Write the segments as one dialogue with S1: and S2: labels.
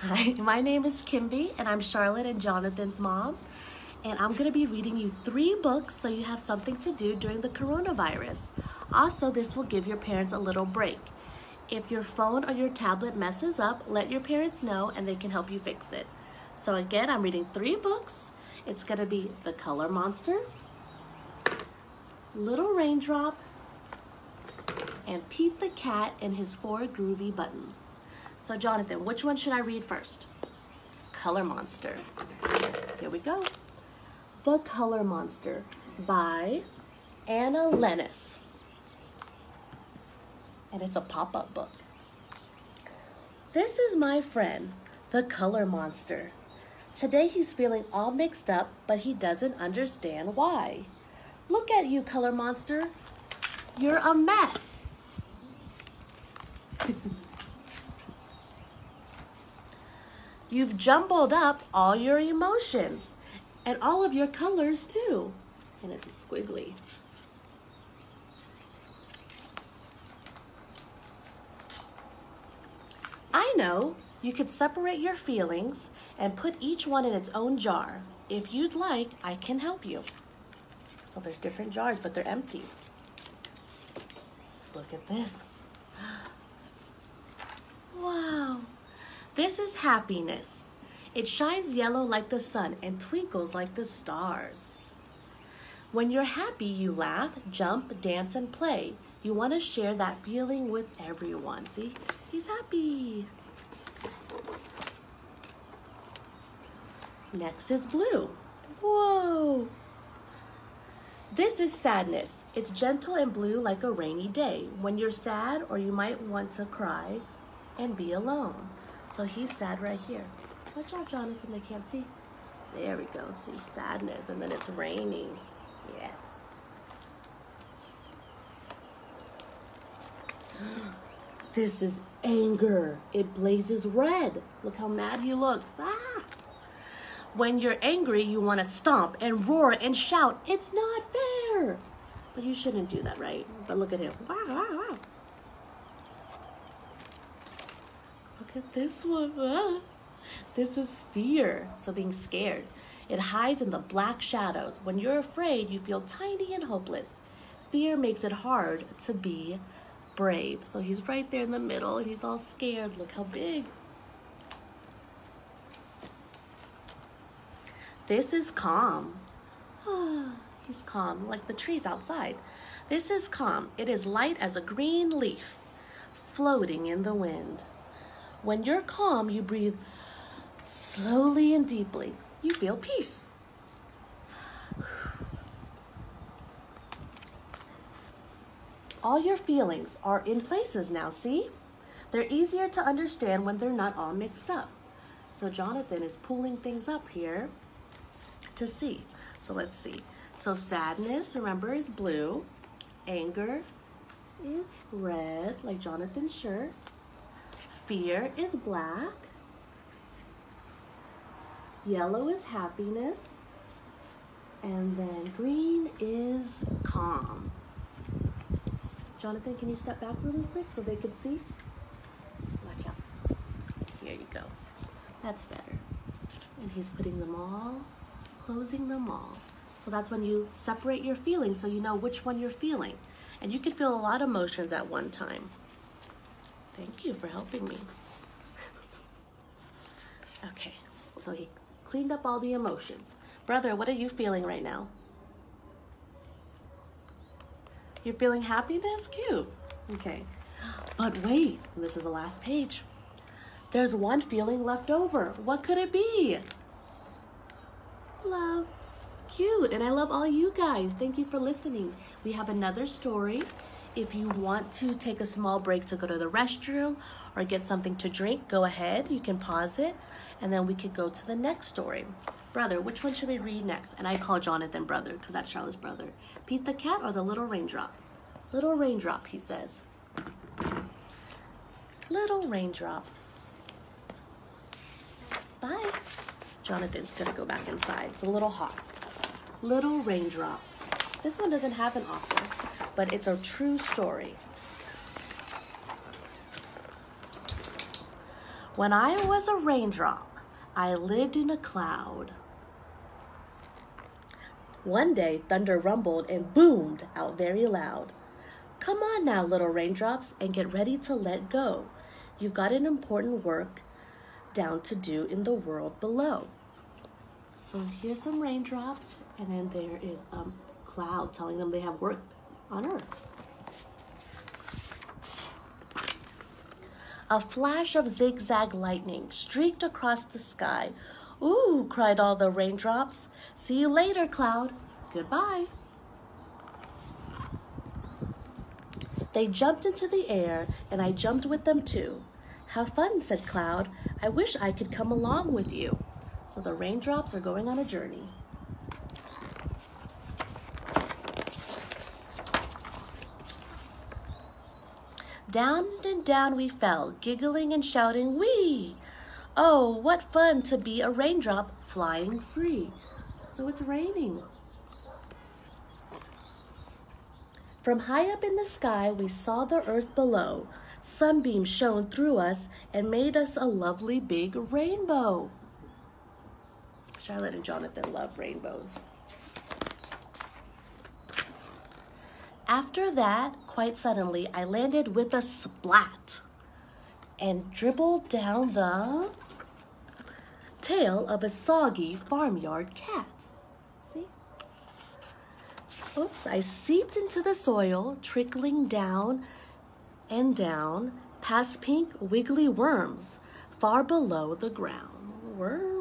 S1: Hi, my name is Kimby, and I'm Charlotte and Jonathan's mom. And I'm going to be reading you three books so you have something to do during the coronavirus. Also, this will give your parents a little break. If your phone or your tablet messes up, let your parents know and they can help you fix it. So, again, I'm reading three books. It's going to be The Color Monster, Little Raindrop, and Pete the Cat and his four groovy buttons. So Jonathan, which one should I read first? Color Monster. Here we go. The Color Monster by Anna Llenas. And it's a pop-up book. This is my friend, the Color Monster. Today he's feeling all mixed up, but he doesn't understand why. Look at you, Color Monster. You're a mess. You've jumbled up all your emotions and all of your colors too. And it's a squiggly. I know you could separate your feelings and put each one in its own jar. If you'd like, I can help you. So there's different jars, but they're empty. Look at this. Wow. This is happiness. It shines yellow like the sun and twinkles like the stars. When you're happy, you laugh, jump, dance, and play. You want to share that feeling with everyone. See, he's happy. Next is blue. Whoa. This is sadness. It's gentle and blue like a rainy day when you're sad or you might want to cry and be alone. So he's sad right here. Watch out, Jonathan, they can't see. There we go, see sadness, and then it's raining. Yes. This is anger. It blazes red. Look how mad he looks. Ah! When you're angry, you want to stomp and roar and shout. It's not fair. But you shouldn't do that, right? But look at him. Wow, wow, wow. Look at this one. Ah. This is fear. So being scared. It hides in the black shadows. When you're afraid, you feel tiny and hopeless. Fear makes it hard to be brave. So he's right there in the middle. He's all scared. Look how big. This is calm. he's calm, like the trees outside. This is calm. It is light as a green leaf, floating in the wind. When you're calm, you breathe slowly and deeply. You feel peace. All your feelings are in places now, see? They're easier to understand when they're not all mixed up. So Jonathan is pulling things up here to see. So let's see. So sadness, remember, is blue. Anger is red, like Jonathan's shirt. Fear is black. Yellow is happiness. And then green is calm. Jonathan, can you step back really quick so they could see? Watch out. Here you go. That's better. And he's putting them all, closing them all. So that's when you separate your feelings so you know which one you're feeling. And you can feel a lot of emotions at one time. Thank you for helping me. okay, so he cleaned up all the emotions. Brother, what are you feeling right now? You're feeling happiness? Cute. Okay. But wait, this is the last page. There's one feeling left over. What could it be? Love. Cute. And I love all you guys. Thank you for listening. We have another story. If you want to take a small break to go to the restroom or get something to drink, go ahead. You can pause it and then we could go to the next story. Brother, which one should we read next? And I call Jonathan brother because that's Charlotte's brother. Pete the cat or the little raindrop? Little raindrop, he says. Little raindrop. Bye. Jonathan's gonna go back inside. It's a little hot. Little raindrop. This one doesn't have an author but it's a true story. When I was a raindrop, I lived in a cloud. One day, thunder rumbled and boomed out very loud. Come on now, little raindrops, and get ready to let go. You've got an important work down to do in the world below. So here's some raindrops, and then there is a cloud telling them they have work on earth. A flash of zigzag lightning streaked across the sky. Ooh, cried all the raindrops. See you later, cloud. Goodbye. They jumped into the air, and I jumped with them too. Have fun, said Cloud. I wish I could come along with you. So the raindrops are going on a journey. Down and down we fell, giggling and shouting, Wee! Oh, what fun to be a raindrop flying free. So it's raining. From high up in the sky, we saw the earth below. Sunbeams shone through us and made us a lovely big rainbow. Charlotte and Jonathan love rainbows. After that, quite suddenly, I landed with a splat and dribbled down the tail of a soggy farmyard cat. See? Oops, I seeped into the soil, trickling down and down past pink wiggly worms far below the ground. Worms?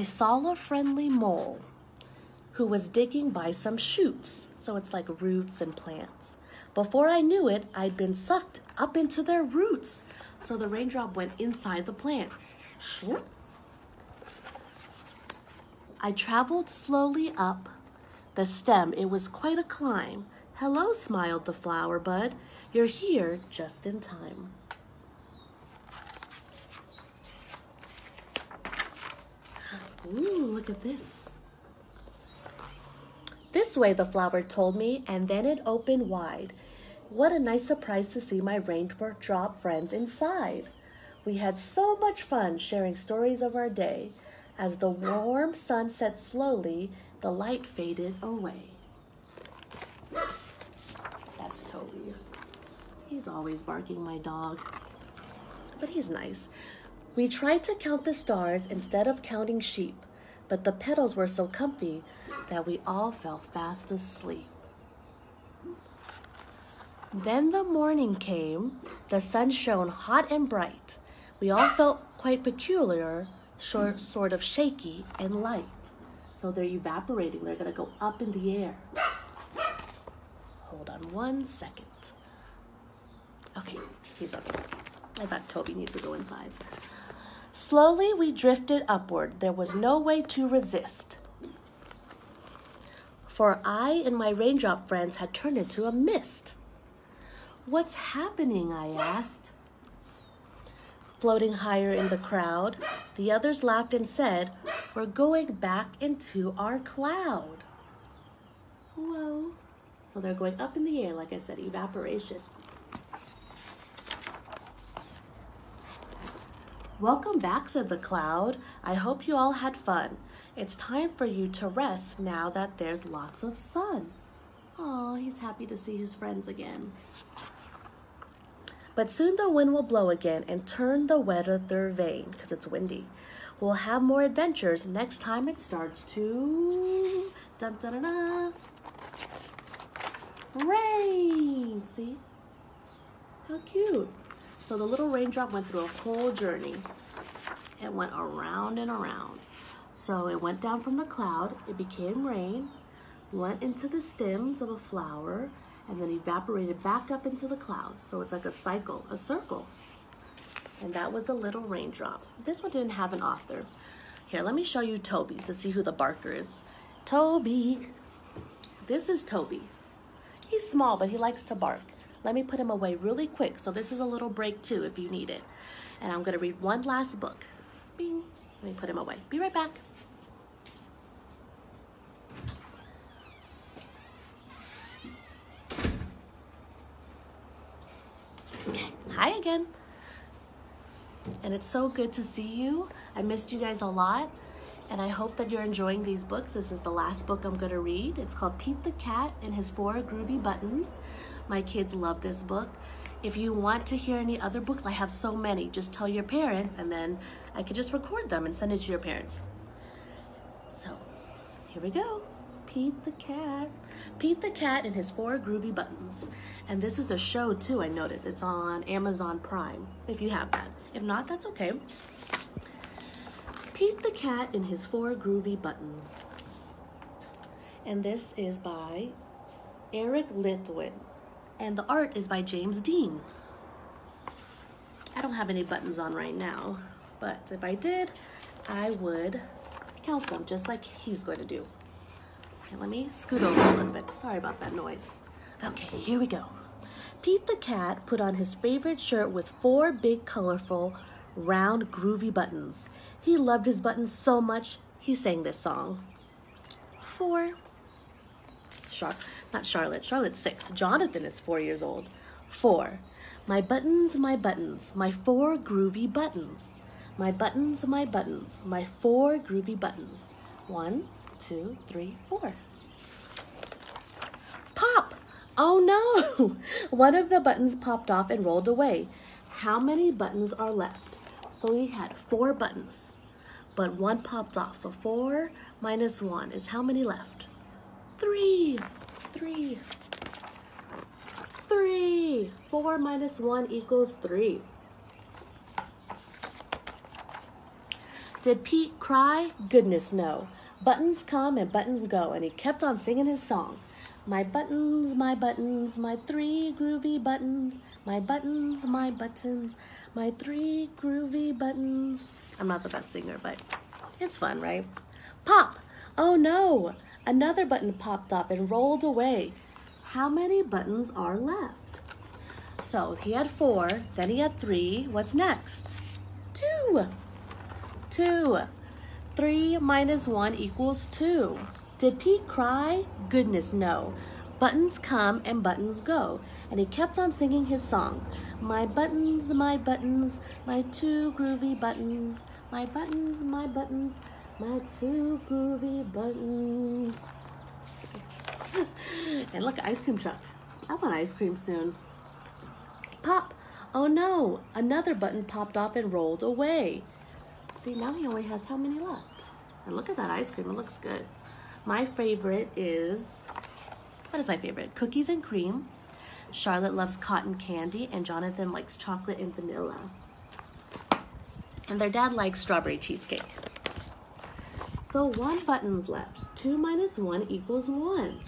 S1: I saw a friendly mole who was digging by some shoots. So it's like roots and plants. Before I knew it, I'd been sucked up into their roots. So the raindrop went inside the plant. I traveled slowly up the stem. It was quite a climb. Hello, smiled the flower bud. You're here just in time. Ooh, look at this. This way, the flower told me, and then it opened wide. What a nice surprise to see my raindrop friends inside. We had so much fun sharing stories of our day. As the warm sun set slowly, the light faded away. That's Toby. He's always barking my dog, but he's nice. We tried to count the stars instead of counting sheep, but the petals were so comfy that we all fell fast asleep. Then the morning came, the sun shone hot and bright. We all felt quite peculiar, short, sort of shaky and light. So they're evaporating, they're gonna go up in the air. Hold on one second. Okay, he's okay. I thought Toby needs to go inside. Slowly we drifted upward. There was no way to resist. For I and my raindrop friends had turned into a mist. What's happening? I asked. Floating higher in the crowd, the others laughed and said, We're going back into our cloud. Whoa. So they're going up in the air, like I said, evaporation. Welcome back, said the cloud. I hope you all had fun. It's time for you to rest now that there's lots of sun. Aw, he's happy to see his friends again. But soon the wind will blow again and turn the weather vane because it's windy. We'll have more adventures next time it starts to dun dun dun, dun. rain. See? How cute. So the little raindrop went through a whole journey. It went around and around. So it went down from the cloud, it became rain, went into the stems of a flower, and then evaporated back up into the clouds. So it's like a cycle, a circle. And that was a little raindrop. This one didn't have an author. Here, let me show you Toby to see who the barker is. Toby. This is Toby. He's small, but he likes to bark. Let me put them away really quick. So this is a little break too if you need it. And I'm gonna read one last book. Bing. Let me put them away. Be right back. Hi again. And it's so good to see you. I missed you guys a lot. And I hope that you're enjoying these books. This is the last book I'm going to read. It's called Pete the Cat and His Four Groovy Buttons. My kids love this book. If you want to hear any other books, I have so many. Just tell your parents and then I could just record them and send it to your parents. So, here we go. Pete the Cat. Pete the Cat and his four groovy buttons. And this is a show too, I noticed. It's on Amazon Prime, if you have that. If not, that's okay. Pete the Cat and his four groovy buttons. And this is by Eric Litwin. And the art is by James Dean. I don't have any buttons on right now, but if I did, I would count them just like he's going to do. Okay, let me scoot over a little bit. Sorry about that noise. Okay, here we go. Pete the cat put on his favorite shirt with four big, colorful, round, groovy buttons. He loved his buttons so much, he sang this song. Four. Char not Charlotte, Charlotte's six. Jonathan is four years old. Four. My buttons, my buttons, my four groovy buttons. My buttons, my buttons, my four groovy buttons. One, two, three, four. Pop! Oh no! One of the buttons popped off and rolled away. How many buttons are left? So we had four buttons, but one popped off. So four minus one is how many left? Three, three, three. Four minus one equals three. Did Pete cry? Goodness no. Buttons come and buttons go, and he kept on singing his song. My buttons, my buttons, my three groovy buttons, my buttons, my buttons, my three groovy buttons. I'm not the best singer, but it's fun, right? Pop! Oh no! Another button popped up and rolled away. How many buttons are left? So he had four, then he had three. What's next? Two. Two. 3 minus 1 equals 2. Did Pete cry? Goodness, no. Buttons come and buttons go. And he kept on singing his song. My buttons, my buttons, my two groovy buttons. My buttons, my buttons, my two groovy buttons. and look, ice cream truck. I want ice cream soon. Pop! Oh no! Another button popped off and rolled away. See, now he only has how many left? And look at that ice cream, it looks good. My favorite is, what is my favorite? Cookies and cream. Charlotte loves cotton candy and Jonathan likes chocolate and vanilla. And their dad likes strawberry cheesecake. So one button's left. Two minus one equals one.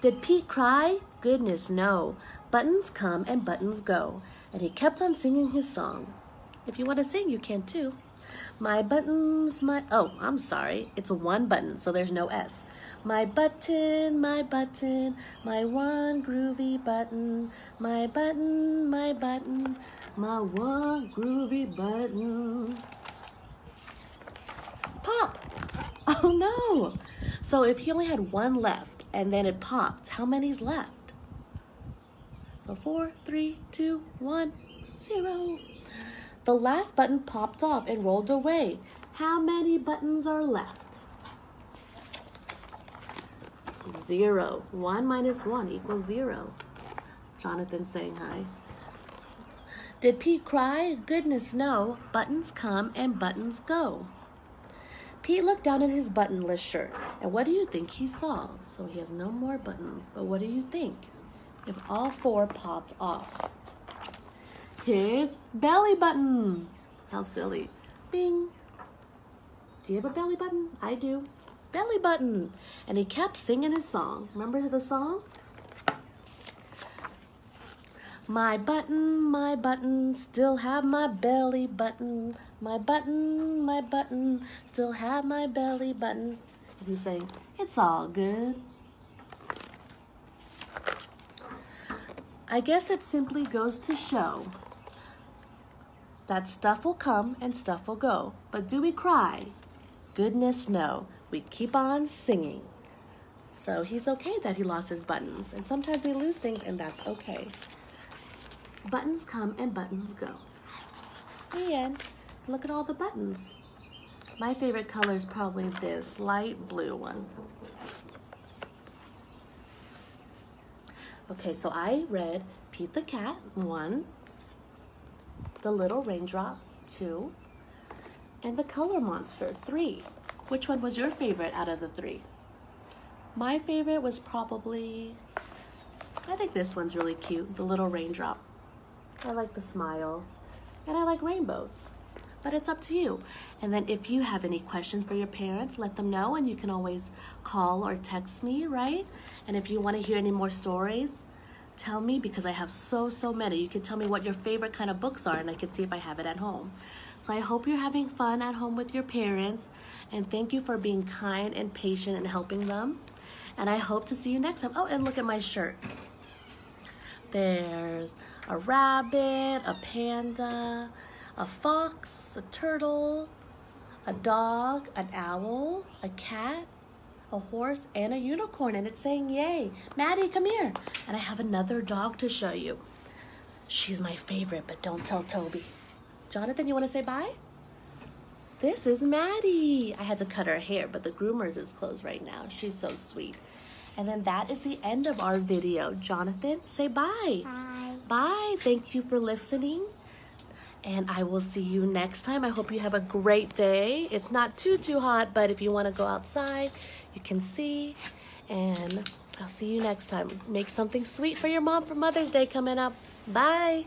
S1: Did Pete cry? Goodness, no. Buttons come and buttons go. And he kept on singing his song. If you want to sing, you can too. My buttons, my, oh, I'm sorry. It's one button, so there's no S. My button, my button, my one groovy button, my button, my button, my one groovy button. Pop! Oh no! So if he only had one left and then it popped, how many's left? So four, three, two, one, zero. The last button popped off and rolled away. How many buttons are left? Zero. One minus one equals zero. Jonathan saying hi. Did Pete cry? Goodness no. Buttons come and buttons go. Pete looked down at his buttonless shirt, and what do you think he saw? So he has no more buttons, but what do you think? If all four popped off, his belly button. How silly. Bing. Do you have a belly button? I do. Belly button. And he kept singing his song. Remember the song? My button, my button, still have my belly button. My button, my button, still have my belly button. And saying, it's all good. I guess it simply goes to show that stuff will come and stuff will go. But do we cry? Goodness, no. We keep on singing. So he's okay that he lost his buttons. And sometimes we lose things, and that's okay. buttons come and buttons go. End. Look at all the buttons. My favorite color is probably this light blue one. Okay, so I read Pete the Cat, one, The Little Raindrop, two, and The Color Monster, three. Which one was your favorite out of the three? My favorite was probably, I think this one's really cute, The Little Raindrop. I like the smile, and I like rainbows but it's up to you. And then if you have any questions for your parents, let them know and you can always call or text me, right? And if you want to hear any more stories, tell me because I have so, so many. You can tell me what your favorite kind of books are and I can see if I have it at home. So I hope you're having fun at home with your parents and thank you for being kind and patient and helping them. And I hope to see you next time. Oh, and look at my shirt. There's a rabbit, a panda, a fox, a turtle, a dog, an owl, a cat, a horse, and a unicorn. And it's saying, Yay. Maddie, come here. And I have another dog to show you. She's my favorite, but don't tell Toby. Jonathan, you want to say bye? This is Maddie. I had to cut her hair, but the groomers is closed right now. She's so sweet. And then that is the end of our video. Jonathan, say bye.
S2: Bye.
S1: Bye. Thank you for listening. And I will see you next time. I hope you have a great day. It's not too, too hot, but if you want to go outside, you can see. And I'll see you next time. Make something sweet for your mom for Mother's Day coming up. Bye.